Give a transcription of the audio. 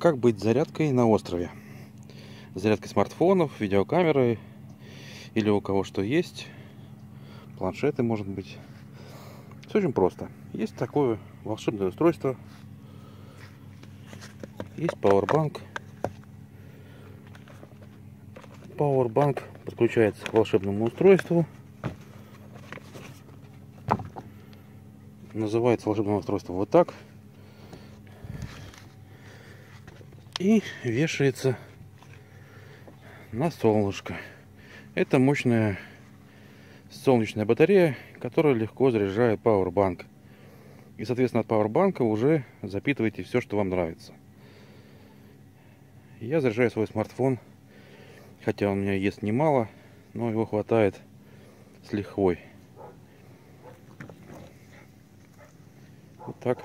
Как быть зарядкой на острове? Зарядкой смартфонов, видеокамеры или у кого что есть. Планшеты, может быть. Все очень просто. Есть такое волшебное устройство. Есть Powerbank. Powerbank подключается к волшебному устройству. Называется волшебное устройство вот так. И вешается на солнышко. Это мощная солнечная батарея, которая легко заряжает Powerbank. И, соответственно, от Powerbank уже запитываете все, что вам нравится. Я заряжаю свой смартфон, хотя он у меня ест немало, но его хватает с лихвой. Вот так.